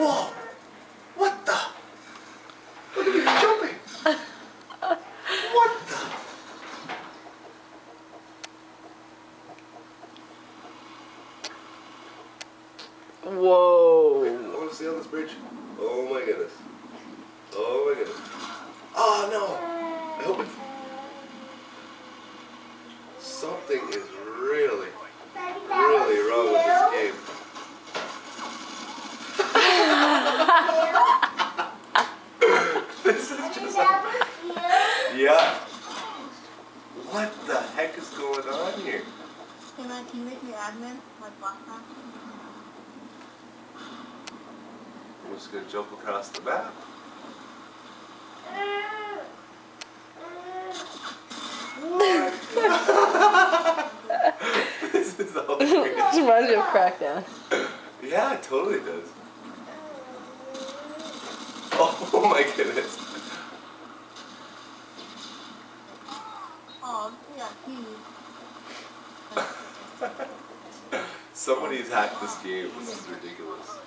Whoa! What the? Look at me jumping! what the? Whoa! I want to see on this bridge. Oh my goodness. Oh my goodness. Oh no! I hope it's... Something is really, really this is just. Yeah. What the heck is going on here? Hey man, can you make me admin like last time? I'm just gonna jump across the map. this is all this reminds me of Crackdown. Yeah, it totally does. Oh my goodness. Oh. Somebody's hacked this game. This is ridiculous.